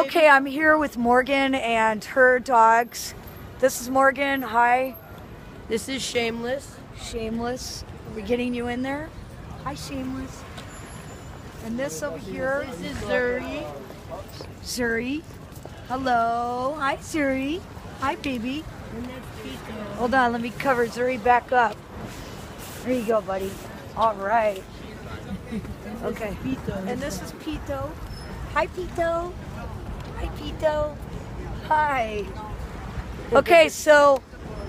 okay, I'm here with Morgan and her dogs. This is Morgan. Hi. This is Shameless. Shameless. Are we getting you in there? Hi, Shameless. And this over here This is Zuri. Zuri. Hello. Hi, Zuri. Hi, baby. And that's Pico. Hold on, let me cover Zuri back up. There you go, buddy. All right. Okay. And this is Pito. Hi, Pito. Hi, Pito. Hi. Okay, so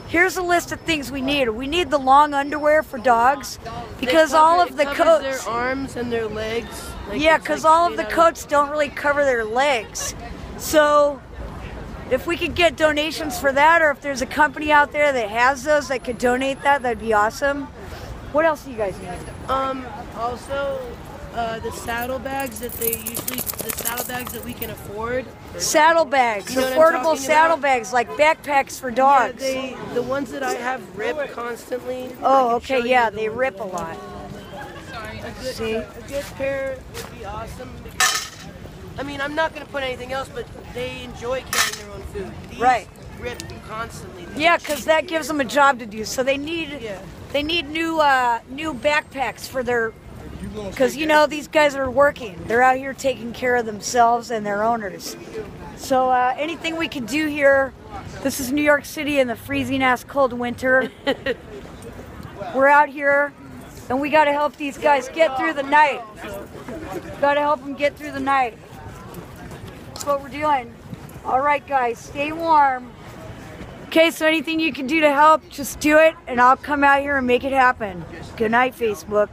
here's a list of things we need. We need the long underwear for dogs because cover- all of the coats. Their arms and their legs. Like, Yeah, because like all of the coats don't really cover their legs. So, if we could get donations for that, or if there's a company out there that has those that could donate that, that'd be awesome. What else do you guys need? Um. Also, uh, the saddlebags that they usually the saddlebags that we can afford. Saddlebags, You know affordable saddlebags, like backpacks for dogs. Yeah, they the ones that I have rip constantly. Oh, okay, yeah, you they the- rip a lot. A good, See? a good pair would be awesome. Because, I mean, I'm not gonna put anything else, but they enjoy carrying their own food. These Right. Rip constantly. Yeah, because that gives them a job to do. So they need Yeah. they need new uh, new backpacks for their because you know these guys are working. They're out here taking care of themselves and their owners. So uh, anything we can do here. This is New York City in the freezing ass cold winter. We're out here and we got to help these guys get through the night. Got to help them get through the night. That's what we're doing. All right, guys, stay warm. Okay, so anything you can do to help, just do it, and I'll come out here and make it happen. Good night, Facebook.